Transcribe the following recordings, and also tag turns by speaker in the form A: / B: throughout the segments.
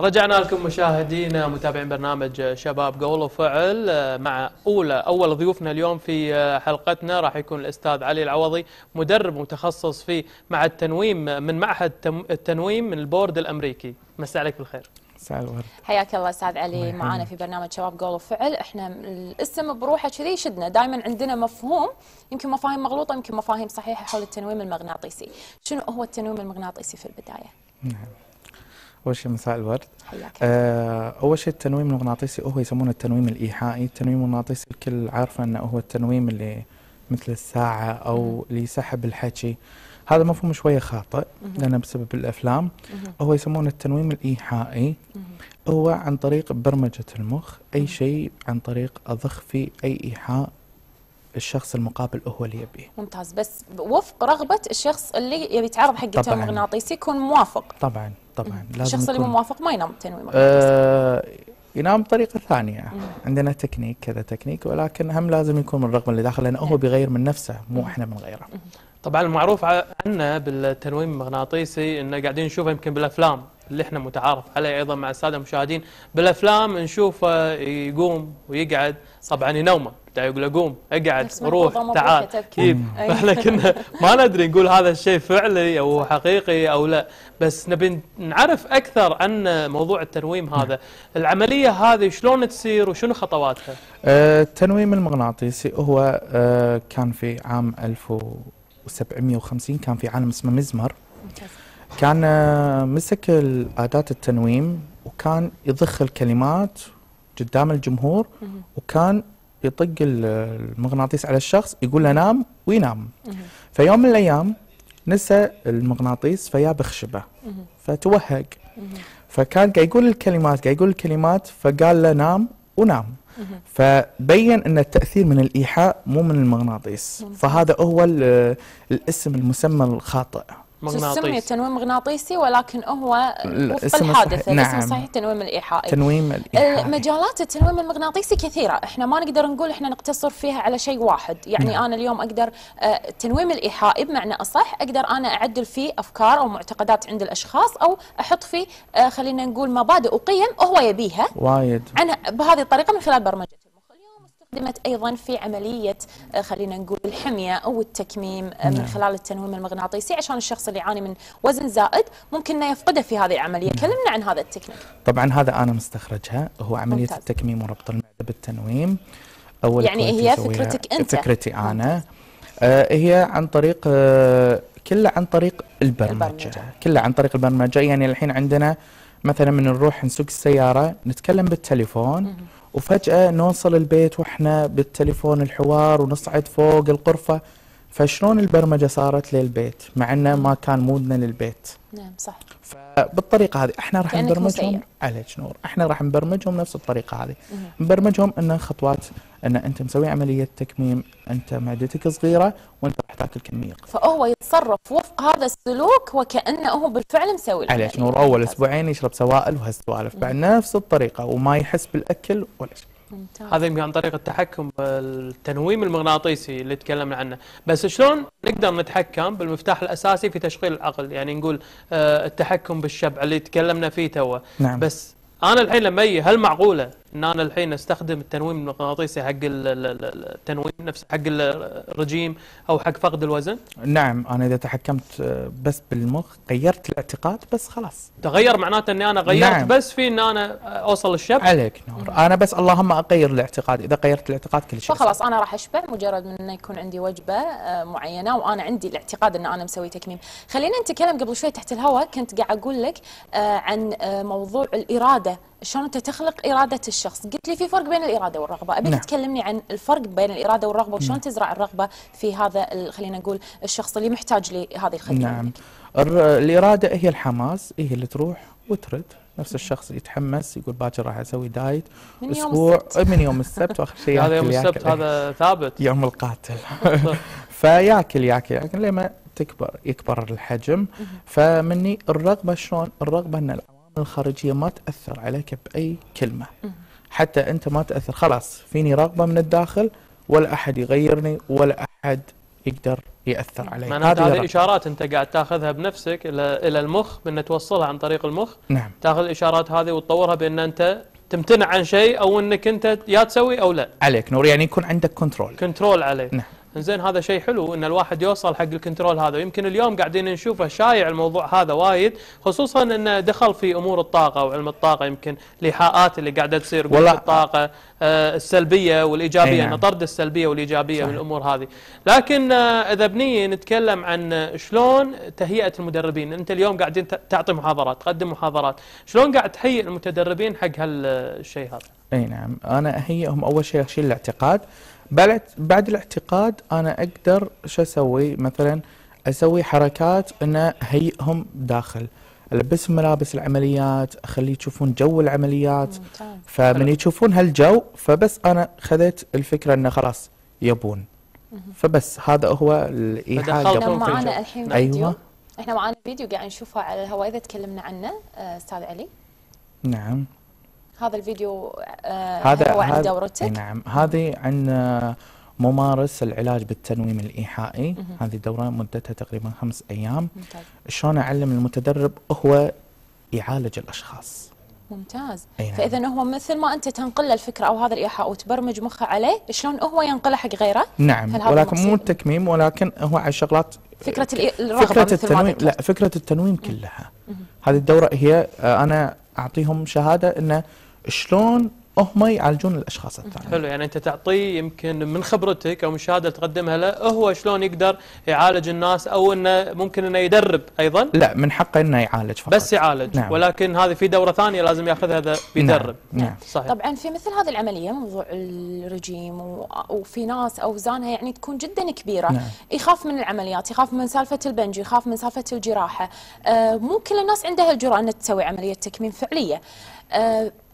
A: رجعنا لكم مشاهدينا متابعين برنامج شباب قول وفعل مع أولى أول ضيوفنا اليوم في حلقتنا. راح يكون الأستاذ علي العوضي مدرب متخصص في مع التنويم من معهد التنويم من البورد الأمريكي. مساء عليك بالخير.
B: مساء الورد.
C: حياك الله أستاذ علي معانا في برنامج شباب قول وفعل. إحنا الاسم بروحه كذي يشدنا دائما عندنا مفهوم يمكن مفاهيم مغلوطة يمكن مفاهيم صحيحة حول التنويم المغناطيسي. شنو هو التنويم المغناطيسي في البداية؟
B: نعم. أول شيء مساء الورد.
C: حياك
B: آه أول شيء التنويم المغناطيسي هو يسمونه التنويم الإيحائي. التنويم المغناطيسي الكل عارفه أنه هو التنويم اللي مثل الساعة أو اللي يسحب الحكي. هذا مفهوم شوية خاطئ لأنه بسبب الأفلام. هو يسمونه التنويم الإيحائي. هو عن طريق برمجة المخ. أي شيء عن طريق أضخ فيه أي إيحاء الشخص المقابل هو اللي يبيه.
C: ممتاز. بس وفق رغبة الشخص اللي يبي يتعرض حق التنويم. المغناطيسي يكون موافق.
B: طبعا. طبعا
C: الشخص اللي مو موافق ما ينام تنويم مغناطيسي
B: آه ينام بطريقة ثانية. عندنا تكنيك كذا تكنيك ولكن هم لازم يكون من الرغبة اللي داخل لأنه هو
C: نعم.
B: بيغير من نفسه مو إحنا بنغيره
A: طبعا المعروف عنا بالتنويم المغناطيسي إنه قاعدين نشوفه يمكن بالأفلام اللي إحنا متعارف عليه أيضا مع السادة المشاهدين. بالأفلام نشوفه يقوم ويقعد طبعا ينومه بدأ يقول له قوم اقعد روح تعال. كيف. فاحنا كنا ما ندري نقول هذا الشيء فعلي أو حقيقي أو لا. بس نبي نعرف أكثر عن موضوع التنويم هذا. العملية هذه شلون تصير وشنو خطواتها؟
B: آه التنويم المغناطيسي هو آه كان في عام 1750 كان في عالم اسمه مزمر. كان آه مسك أداة التنويم وكان يضخ الكلمات قدام الجمهور. وكان يطق ال- المغناطيس على الشخص يقول له نام وينام. فيوم من الأيام نسى المغناطيس فيا
C: بخشبة.
B: فتوهق. فكان قاعد يقول الكلمات قاعد يقول الكلمات فقال له نام ونام. فبين إن التأثير من الإيحاء مو من المغناطيس. فهذا هو ال- الاسم المسمى الخاطئ
C: سمي
A: مغناطيس
C: التنويم مغناطيسي ولكن هو وفق الحادثة
B: نعم.
C: الصحيح التنويم الإيحائي.
B: تنويم الايحاء
C: مجالات التنويم المغناطيسي كثيرة، إحنا ما نقدر نقول إحنا نقتصر فيها على شيء واحد، يعني
B: نعم.
C: أنا اليوم أقدر آه، التنويم الإيحائي بمعنى أصح أقدر أنا أعدل فيه أفكار أو معتقدات عند الأشخاص أو أحط فيه آه، خلينا نقول مبادئ وقيم هو يبيها.
B: وايد.
C: عنها بهذه الطريقة من خلال برمجة استخدمت أيضا في عملية آه، خلينا نقول الحمية أو التكميم آه، من
B: نعم.
C: خلال التنويم المغناطيسي عشان الشخص اللي يعاني من وزن زائد ممكن إنه يفقده في هذه العملية، كلمنا عن هذا التكنيك.
B: طبعا هذا أنا مستخرجها هو عملية
C: ممتاز.
B: التكميم وربط المعدة بالتنويم أول
C: يعني هي فكرتك أنت.
B: فكرتي أنا
C: ممتاز.
B: آه هي عن طريق آه كله عن طريق البرمجة,
C: البرمجة.
B: كله عن طريق البرمجة يعني الحين عندنا مثلا من نروح نسوق السيارة نتكلم بالتليفون وفجأة نوصل البيت وإحنا بالتليفون الحوار ونصعد فوق الغرفة. فشلون البرمجة صارت للبيت مع إنه ما كان مودنا للبيت.
C: نعم صح.
B: فبالطريقة هذه إحنا راح نبرمجهم. عليك نور. إحنا راح نبرمجهم نفس الطريقة هذه. نبرمجهم إن خطوات إن أنت مسوي عملية تكميم أنت معدتك صغيرة وأنت راح تاكل كمية.
C: فهو يتصرف وفق هذا السلوك وكأنه هو بالفعل مسوي
B: عليك. نور.
C: أول.
B: أسبوعين يشرب سوائل وهالسوالف. بعد نفس الطريقة وما يحس بالأكل ولا شيء.
C: ممتاز.
A: هذا يمكن عن طريق التحكم بالتنويم المغناطيسي اللي تكلمنا عنه. بس شلون نقدر نتحكم بالمفتاح الأساسي في تشغيل العقل؟ يعني نقول آه، التحكم بالشبع اللي تكلمنا فيه توا
B: نعم.
A: بس أنا الحين لما أجي هل معقولة إن أنا الحين أستخدم التنويم المغناطيسي حق ال- ال- ال- التنويم نفسه حق ال- الرجيم أو حق فقد الوزن.
B: نعم أنا إذا تحكمت آه، بس بالمخ غيرت الاعتقاد بس خلاص.
A: تغير معناته إني أنا غيرت
B: نعم.
A: بس في إن أنا أوصل للشبع
B: عليك نور. أنا بس اللهم أغير الاعتقاد. إذا غيرت الاعتقاد كل شيء
C: فخلاص أنا راح اشبع مجرد من انه يكون عندي وجبة آه، معينة وأنا عندي الاعتقاد إن أنا مسوي تكميم. خلينا نتكلم. قبل شوي تحت الهواء كنت قاعد أقول لك آه، عن موضوع الإرادة، شلون أنت تخلق إرادة الشخص؟ قلت لي في فرق بين الإرادة والرغبة، أبيك
B: نعم.
C: تكلمني عن الفرق بين الإرادة والرغبة وشلون تزرع الرغبة في هذا خلينا نقول الشخص اللي محتاج لهذه الخدمة.
B: نعم. الر- الإرادة هي الحماس هي اللي تروح وترد. نفس الشخص يتحمس يقول باكر راح أسوي دايت
C: من يوم
B: أسبوع.
C: السبت.
B: من يوم السبت وآخر شيء
A: هذا يوم السبت. هذا ثابت.
B: يوم القاتل. فياكل ياكل ياكل لما تكبر يكبر الحجم. فمني الرغبة شلون؟ الرغبة إن الخارجية ما تأثر عليك بأي كلمة. حتى أنت ما تأثر. خلاص فيني رغبة من الداخل ولا أحد يغيرني ولا أحد يقدر يأثر عليه
A: معناته هذه
B: رغبة.
A: اشارات أنت قاعد تاخذها بنفسك إلى إلى المخ بأن توصلها عن طريق المخ.
B: نعم.
A: تاخذ الإشارات هذه وتطورها بأن أنت تمتنع عن شيء أو أنك أنت يا تسوي أو لا.
B: عليك نور يعني يكون عندك كنترول
A: كنترول عليه
B: نعم.
A: زين هذا شيء حلو إن الواحد يوصل حق ال control هذا ويمكن اليوم قاعدين نشوفه شايع الموضوع هذا وايد خصوصا إنه دخل في أمور الطاقة وعلم الطاقة يمكن الايحاءات اللي قاعدة تصير
B: والله-
A: الطاقة آه السلبية
B: والإيجابية نعم.
A: طرد السلبية والإيجابية
B: صحيح.
A: من الأمور هذه لكن آه إذا بنيجي نتكلم عن شلون تهيئة المدربين أنت اليوم قاعدين تعطي محاضرات تقدم محاضرات شلون قاعد تهيئ المتدربين حق هالشيء هذا
B: أي نعم أنا أهيئهم أول شيء اشيل الاعتقاد بعد بعد الاعتقاد أنا أقدر شو أسوي؟ مثلا أسوي حركات ان أهيئهم داخل. البسهم ملابس العمليات اخليه يشوفون جو العمليات.
C: ممتاز.
B: فمن. يشوفون هالجو فبس أنا خذيت الفكرة إنه خلاص يبون. فبس هذا هو
A: الإيحاء
B: قبل.
A: الجو.
C: الحين
B: أيوة.
C: فيديو. إحنا معانا فيديو قاعد نشوفه على الهواء إذا تكلمنا عنه آه، أستاذ علي.
B: نعم.
C: هذا الفيديو آه،
B: هذا
C: هو عن دورتك.
B: نعم. هذه عن آه، ممارس العلاج بالتنويم الإيحائي. هذه الدورة مدتها تقريبا خمس أيام.
C: ممتاز.
B: شلون أعلم المتدرب؟ هو يعالج الأشخاص.
C: ممتاز.
B: نعم.
C: فإذا هو مثل ما أنت تنقل له الفكرة أو هذا الإيحاء وتبرمج مخه عليه شلون هو ينقله حق غيره؟
B: نعم. ولكن مو؟ التكميم ولكن هو على شغلات
C: فكرة الإي- الرغبة
B: فكرة
C: مثل ما
B: التنويم
C: ذكرت.
B: لا فكرة التنويم كلها. هذه الدورة هي آه، أنا أعطيهم شهادة إنه شلون هم يعالجون الأشخاص الثانيين
A: حلو يعني أنت تعطيه يمكن من خبرتك أو من الشهاده اللي تقدمها له هو شلون يقدر يعالج الناس أو إنه ممكن إنه يدرب أيضا
B: لا من حقه إنه يعالج فقط
A: بس يعالج
B: نعم.
A: ولكن هذه في دورة ثانية لازم ياخذها اذا بيدرب
B: نعم. نعم.
A: صحيح
C: طبعا في مثل هذه العملية موضوع الرجيم وفي ناس اوزانها يعني تكون جدا كبيرة
B: نعم.
C: يخاف من العمليات يخاف من سالفة البنج يخاف من سالفة الجراحة آه مو كل الناس عندها الجرأة ان تسوي عملية تكميم فعلية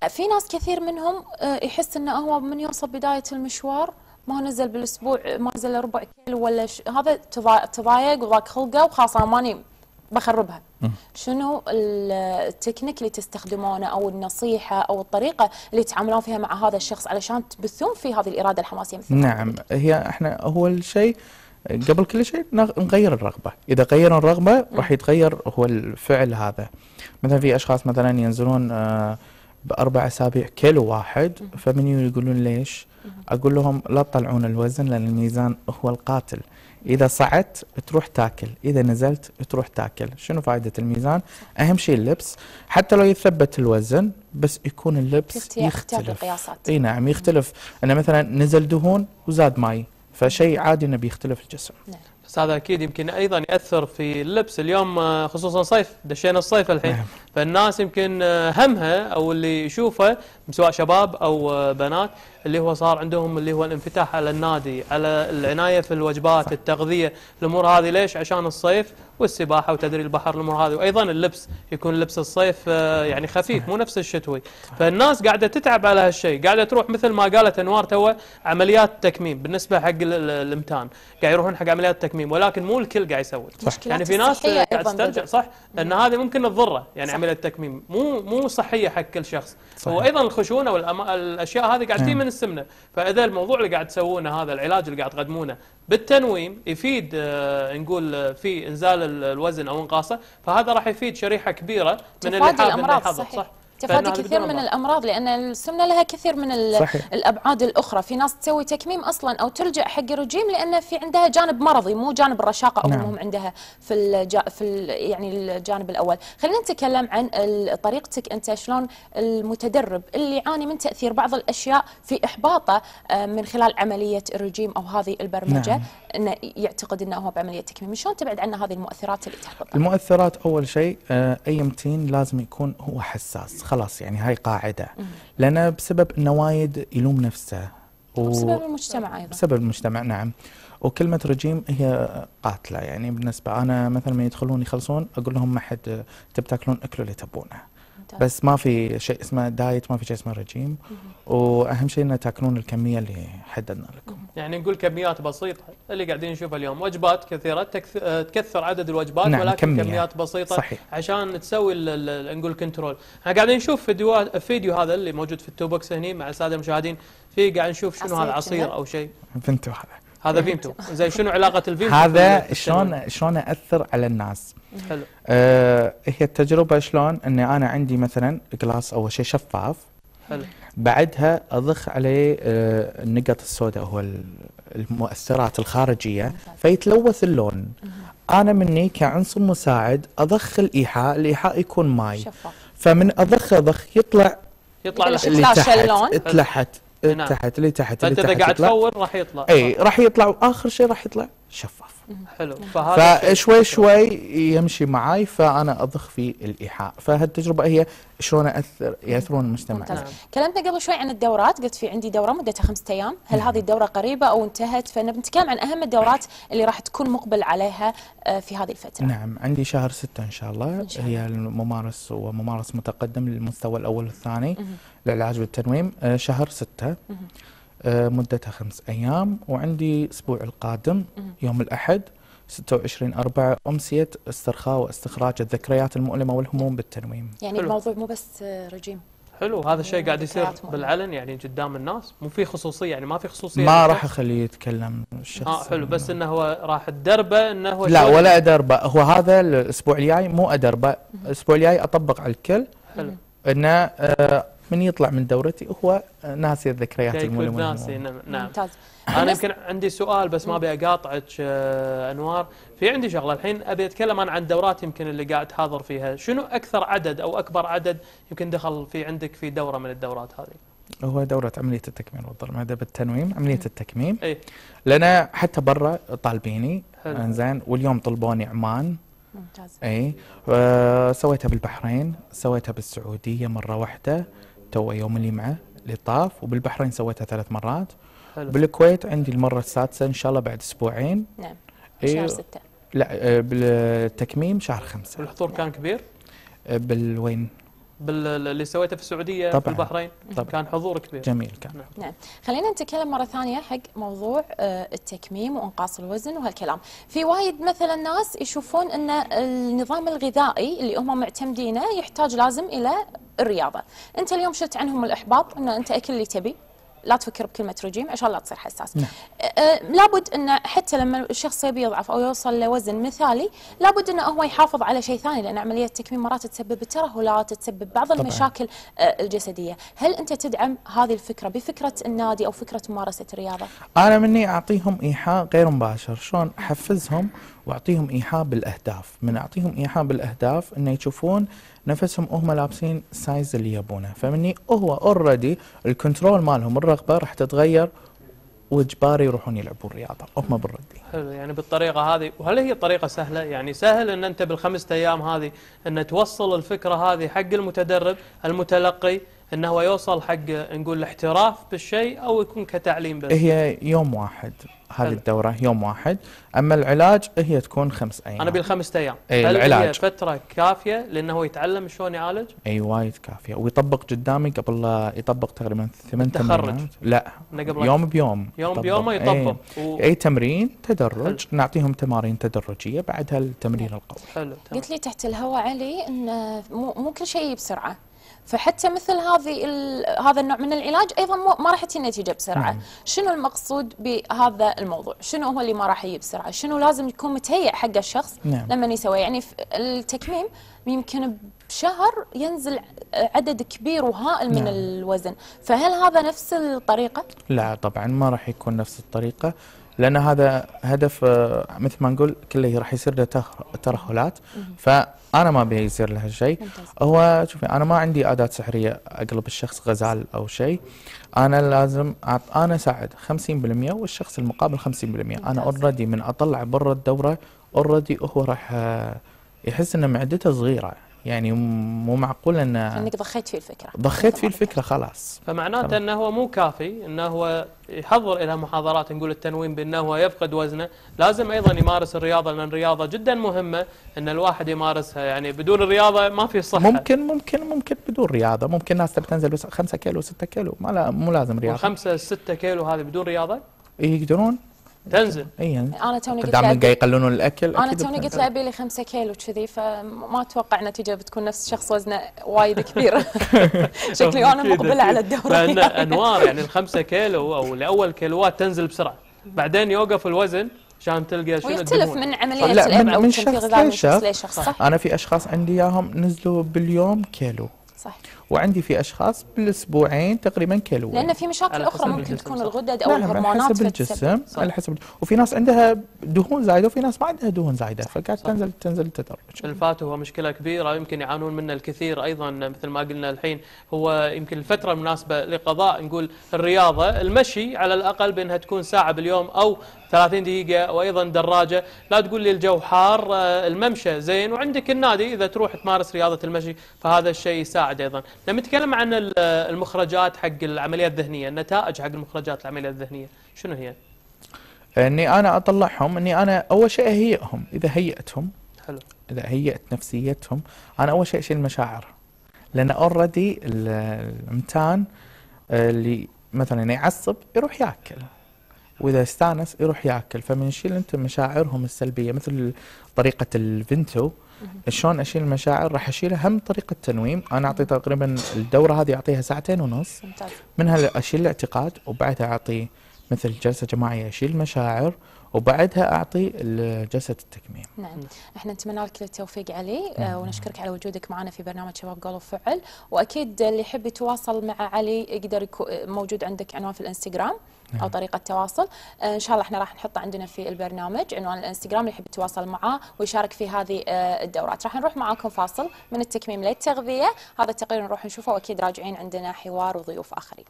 C: في ناس كثير منهم آه يحس إنه هو من يوصل بداية المشوار ما نزل بالأسبوع ما نزل ربع كيلو ولا ش... هذا تضا- تضايق وضاق خلقه وخلاص أنا ماني بخربها. شنو ال- التكنيك اللي تستخدمونه أو النصيحة أو الطريقة اللي تتعاملون فيها مع هذا الشخص علشان تبثون فيه هذه الإرادة الحماسية مثل
B: نعم هي إحنا أول شيء قبل كل شيء نغ- نغير الرغبة. إذا غير الرغبة راح يتغير هو الفعل هذا. مثلا في أشخاص مثلا ينزلون آه، بأربع أسابيع كيلو واحد فمن يقولون ليش؟ أقول لهم لا تطلعون الوزن لأن الميزان هو القاتل. إذا صعدت تروح تاكل إذا نزلت تروح تاكل. شنو فائدة الميزان؟ أهم شيء اللبس. حتى لو يثبت الوزن بس يكون اللبس يختلف. إي نعم يختلف. انه مثلا نزل دهون وزاد ماي. فشيء عادي إنه بيختلف الجسم.
A: بس هذا أكيد يمكن أيضا يأثر في اللبس. اليوم آه، خصوصا صيف دشينا الصيف الحين.
B: نعم.
A: فالناس يمكن آه، همها أو اللي يشوفه سواء شباب أو بنات اللي هو صار عندهم اللي هو الانفتاح على النادي على العناية في الوجبات
B: صح.
A: التغذية الأمور هذه ليش عشان الصيف والسباحة وتدريب البحر الأمور هذه وأيضا اللبس يكون لبس الصيف آه، يعني خفيف مو نفس الشتوي فالناس قاعدة تتعب على هالشيء قاعدة تروح مثل ما قالت أنوار تو عمليات تكميم بالنسبة حق ال- ال- الإمتان قاعد يروحون حق عمليات تكميم ولكن مو الكل قاعد يسوي يعني في ناس قاعد تسترجع. صح لأن هذه ممكن تضره يعني
C: صح.
A: عملية التكميم مو مو صحية حق كل شخص
B: صحيح.
A: الخشونه والاشياء هذه قاعد تجي
B: نعم.
A: من السمنة. فإذا الموضوع اللي قاعد تسوونه هذا العلاج اللي قاعد تقدمونه بالتنويم يفيد آه، نقول آه، في إنزال ال- الوزن أو انقاصه فهذا راح يفيد شريحة كبيرة من اللي حاب إنه
C: الأمراض
A: يحضر
C: صحيح.
A: صح.
C: تفادي كثير من. الأمراض لأن السمنة لها كثير من
B: صحيح.
C: الأبعاد الأخرى في ناس تسوي تكميم أصلا أو تلجأ حق الرجيم لأن في عندها جانب مرضي مو جانب الرشاقة أو
B: نعم.
C: المهم عندها في الجا في ال يعني الجانب الأول خلينا نتكلم عن طريقتك أنت شلون المتدرب اللي يعاني من تأثير بعض الأشياء في إحباطه آه، من خلال عملية الرجيم أو هذه البرمجة
B: نعم.
C: انه يعتقد إنه هو بعملية تكميم شلون تبعد عنه هذه المؤثرات اللي تحبطه
B: المؤثرات أول شيء آه، أي متين لازم يكون هو حساس خلاص يعني هاي قاعدة. لأنه بسبب إنه وايد يلوم نفسه. و-
C: بسبب المجتمع أيضا.
B: بسبب المجتمع نعم. وكلمة رجيم هي قاتلة. يعني بالنسبة أنا مثلا من يدخلون يخلصون أقول لهم ما حد تبي تاكلون أكلوا اللي تبونه.
C: ممتاز.
B: بس ما في شيء اسمه diet ما في شيء اسمه رجيم وأهم شيء أن تأكلون الكمية اللي حددنا لكم
A: يعني نقول كميات بسيطة اللي قاعدين نشوفها اليوم وجبات كثيرة آه، تكثر عدد الوجبات
B: نعم،
A: ولكن
B: كمية.
A: كميات بسيطة
B: صحيح.
A: عشان تسوي نقول control إحنا قاعدين نشوف فيديوهات الفيديو هذا اللي موجود في ال two box هني مع السادة المشاهدين في قاعد نشوف شنو هذا عصير. أو شيء
B: فهمتوا هذا
A: هذا فيمتو زين شنو علاقة الفيمتو
B: هذا شلون شلون اثر على الناس.
A: حلو.
B: آه هي التجربة شلون؟ إني أنا عندي مثلا glass اول شيء شفاف.
A: حلو.
B: بعدها أضخ عليه آه النقط السوداء هو ال- المؤثرات الخارجية فيتلوث اللون. أنا مني كعنصر مساعد أضخ الإيحاء الإيحاء يكون ماي.
C: شفاف.
B: فمن أضخ أضخ يطلع
A: يطلع
B: اللي تحت
C: اللون.
B: تحت
A: نعم.
B: تحت اللي تحت اللي
A: فأنت إذا
B: تحت
A: قاعد. تفور راح يطلع
B: إي راح يطلع وآخر شيء راح يطلع شفاف.
A: حلو. الشيء-
B: فشوي شوي يمشي معاي فأنا أضخ في الإيحاء. فهالتجربة هي شلون اثر
C: يأثرون
A: نعم.
C: كلمتنا قبل شوي عن الدورات. قلت في عندي دورة مدتها خمسة أيام. هل هذه الدورة قريبة أو انتهت؟ فنتكلم عن أهم الدورات اللي راح تكون مقبل عليها آه، في هذه الفترة.
B: نعم. عندي شهر ستة إن شاء الله.
C: إن شاء الله.
B: هي الممارس وممارس متقدم للمستوى الأول والثاني للعلاج بالتنويم آه، شهر ستة. آه، مدتها خمس أيام وعندي الأسبوع القادم يوم الأحد 26 أربعة أمسية استرخاء واستخراج الذكريات المؤلمة والهموم بالتنويم.
C: يعني
A: حلو.
C: الموضوع مو بس آه، رجيم.
A: حلو. هذا الشيء قاعد يصير. بالعلن يعني قدام الناس. مو في خصوصية يعني ما في خصوصية
B: ما؟ راح أخليه يتكلم الشخص
A: آه حلو. بس إنه هو راح تدربه إنه هو
B: لا ولا أدربة. هو هذا الأسبوع الجاي مو أدربة. الأسبوع الجاي أطبق على الكل.
A: حلو.
B: إنه آه، من يطلع من دورتي هو آه، ناسي الذكريات المؤلمه
A: ناسي. نعم نعم.
C: ممتاز. أنا
A: يمكن عندي سؤال بس ما أبي أقاطعك آه، أنوار. في عندي شغلة الحين أبي أتكلم أنا عن الدورات يمكن اللي قاعد تحاضر فيها. شنو أكثر عدد أو أكبر عدد يمكن دخل في عندك في دورة من الدورات هذه؟
B: هو دورة عملية التكميم والضرب هذا بالتنويم عملية التكميم.
A: اي
B: لأن حتى برا طالبيني. إنزين واليوم طلبوني عمان.
C: ممتاز.
B: اي آه، سويتها بالبحرين سويتها بالسعودية مرة واحدة. تو يوم اللي معه اللي طاف وبالبحرين سويتها ثلاث مرات.
A: حلو.
B: بالكويت عندي المرة السادسة إن شاء الله بعد أسبوعين.
C: نعم.
B: إيه.
C: شهر ستة.
B: لا آه، بالتكميم شهر خمسة.
A: والحضور كان كبير؟
B: آه، بالوين.
A: بال- اللي سويته في السعودية
B: طبعاً.
A: في البحرين
B: طبعاً.
A: كان حضور كبير.
B: جميل كان.
C: نعم. خلينا نتكلم مرة ثانية حق موضوع آه، التكميم وإنقاص الوزن وهالكلام. في وايد مثلا ناس يشوفون أن النظام الغذائي اللي هم معتمدينه يحتاج لازم إلى الرياضة. أنت اليوم شلت عنهم الإحباط أن أنت أكل اللي تبي؟ لا تفكر بكلمة رجيم عشان لا تصير حساس.
B: نعم.
C: آه، آه، لابد أن حتى لما الشخص يبي يضعف أو يوصل لوزن مثالي لابد أنه هو يحافظ على شيء ثاني لأن عملية التكميم مرات تسبب الترهلات تسبب بعض
B: طبعاً.
C: المشاكل آه، الجسدية. هل أنت تدعم هذه الفكرة بفكرة النادي أو فكرة ممارسة الرياضة؟
B: أنا مني أعطيهم إيحاء غير مباشر. شلون؟ أحفزهم واعطيهم ايحاء بالاهداف. من اعطيهم ايحاء بالاهداف انه يشوفون نفسهم هم لابسين ال size اللي يبونه. فمني هو already ال control مالهم الرغبة راح تتغير واجباري يروحون يلعبون رياضة. هم already.
A: حلو. يعني بالطريقة هذه وهل هي طريقة سهلة؟ يعني سهل إن أنت بالخمسة أيام هذه إن توصل الفكرة هذه حق المتدرب المتلقي إنه هو يوصل حق نقول الاحتراف بالشيء أو يكون كتعليم بس
B: هي يوم واحد هذه
A: حلو.
B: الدورة يوم واحد أما العلاج هي تكون خمس أيام
A: أنا بالخمسة أيام
B: إيه،
A: هل هي
B: العلاج.
A: فترة كافية لأنه هو يتعلم شلون يعالج
B: إي وايد كافية ويطبق قدامي قبل لا يطبق تقريبا ثمان. تمرينات لا يوم بيوم
A: يوم
B: يطبق. إيه.
A: يطبق و...
B: أي تمرين تدرج
A: حلو.
B: نعطيهم تمارين تدرجية بعدها التمرين القوي
A: حلو تمام.
C: قلت لي تحت الهواء علي أن مو, مو كل شيء بسرعة فحتى مثل هذه هذا النوع من العلاج أيضا ما راح تجي النتيجه بسرعة،
B: نعم.
C: شنو المقصود بهذا الموضوع؟ شنو هو اللي ما راح يجي بسرعة؟ شنو لازم يكون متهيئ حق الشخص
B: نعم.
C: لما يسوي يعني التكميم يمكن بشهر ينزل عدد كبير وهائل من
B: نعم.
C: الوزن، فهل هذا نفس الطريقة؟
B: لا طبعا ما راح يكون نفس الطريقة لأن هذا هدف آه، مثل ما نقول كله راح يصير له ترهلات فانا ما ابي يصير له
C: ممتاز.
B: هو شوفي أنا ما عندي أداة سحرية أقلب الشخص غزال أو شيء أنا لازم أعط أنا أساعد 50% والشخص المقابل 50%
C: أنا.
B: already من أطلع برا الدورة already هو راح آه، يحس ان معدته صغيرة يعني مو معقول إن
C: إنك ضخيت فيه الفكرة.
B: ضخيت فيه الفكرة خلاص.
A: فمعناته. إنه هو مو كافي إنه هو يحضر إلى محاضرات نقول التنويم بإنه هو يفقد وزنه، لازم أيضا يمارس الرياضة لأن الرياضة جدا مهمة إن الواحد يمارسها. يعني بدون الرياضة ما في صحة.
B: ممكن ممكن ممكن بدون رياضة. ممكن ناس تبي تنزل بس 5 كيلو 6 كيلو. ما لا مو لازم رياضة.
A: والخمسة ستة كيلو هذه بدون رياضة؟
B: يقدرون.
A: تنزل
B: أي يعني
C: أنا توني قلت له
B: قاعد يقللون
C: الأكل
B: أنا
C: توني. قلت له ابي لي 5 كيلو كذي فما أتوقع النتيجه بتكون نفس شخص وزنه وايد كبير شكلي أنا
A: مقبلة.
C: على الدورة
A: لأن
C: يعني.
A: انوار يعني الخمسة كيلو أو الأول كيلوات تنزل بسرعة بعدين يوقف الوزن عشان تلقى شنو
C: ويختلف. من عملية
B: لا، من- من شخص لشخص.
C: شخص لشخص صح
B: أنا في أشخاص عندي إياهم نزلوا باليوم كيلو
C: صح
B: وعندي في أشخاص بالأسبوعين تقريبا كيلو
C: لأن في مشاكل
A: على
C: أخرى
A: حسب
C: ممكن
A: الجسم،
C: تكون. الغدد أو
B: نعم على
C: الهرمونات
B: حسب
C: فتسبب.
B: الجسم
A: صح.
B: على حسب وفي ناس عندها دهون زايدة وفي ناس ما عندها دهون زايدة فقاعد. تنزل تنزل تدرج
A: الفات هو مشكلة كبيرة يمكن يعانون منها الكثير أيضا مثل ما قلنا الحين هو يمكن الفترة المناسبة لقضاء نقول الرياضة المشي على الأقل بأنها تكون ساعة باليوم أو 30 دقيقة وأيضا دراجة لا تقول لي الجو حار آه، الممشى زين وعندك النادي إذا تروح تمارس رياضة المشي فهذا الشيء يساعد أيضا لما نتكلم عن ال- المخرجات حق العمليات الذهنية النتائج حق المخرجات العمليات الذهنية شنو هي؟
B: إني أنا أطلعهم إني أنا أول شيء أهيئهم إذا هيئتهم
A: حلو
B: إذا هيئت نفسيتهم أنا أول شيء أشيل المشاعر لأن already الامتان اللي مثلا يعصب يروح ياكل وإذا استانس يروح ياكل فمن نشيل انت مشاعرهم السلبية مثل طريقة الفينتو شلون أشيل المشاعر؟ راح أشيلها هم طريقة تنويم أنا أعطي تقريبا الدورة هذه أعطيها ساعتين ونص. منها أشيل الاعتقاد وبعدها أعطي مثل جلسة جماعية أشيل المشاعر وبعدها أعطي جلسه التكميم.
C: نعم. إحنا نتمنى لك كل التوفيق علي آه ونشكرك على وجودك معنا في برنامج شباب قول وفعل. وأكيد اللي يحب يتواصل مع علي يقدر يكون موجود عندك عنوان في الإنستغرام أو طريقة تواصل. آه إن شاء الله إحنا راح نحطه عندنا في البرنامج عنوان الإنستغرام اللي يحب يتواصل معاه ويشارك في هذه آه الدورات. راح نروح معاكم فاصل من التكميم للتغذية. هذا التقرير نروح نشوفه وأكيد راجعين عندنا حوار وضيوف آخرين.